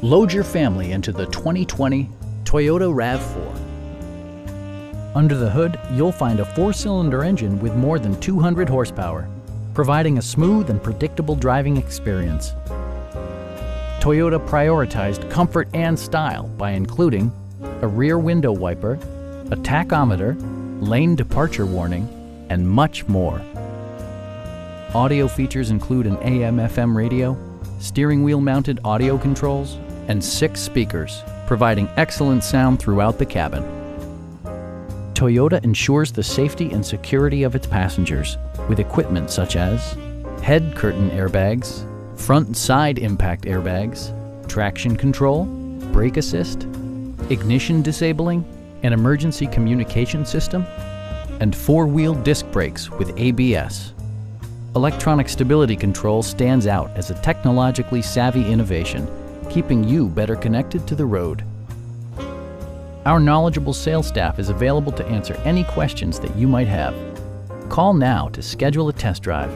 Load your family into the 2020 Toyota RAV4. Under the hood, you'll find a four-cylinder engine with more than 200 horsepower, providing a smooth and predictable driving experience. Toyota prioritized comfort and style by including a rear window wiper, a tachometer, lane departure warning, and much more. Audio features include an AM-FM radio, steering wheel mounted audio controls, and six speakers, providing excellent sound throughout the cabin. Toyota ensures the safety and security of its passengers with equipment such as head curtain airbags, front and side impact airbags, traction control, brake assist, ignition disabling, an emergency communication system, and four-wheel disc brakes with ABS. Electronic stability control stands out as a technologically savvy innovation, keeping you better connected to the road. Our knowledgeable sales staff is available to answer any questions that you might have. Call now to schedule a test drive